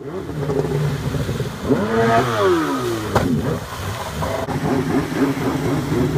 Oh, my God.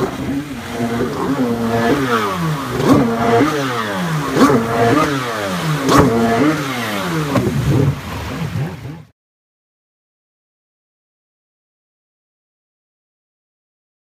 Thank you.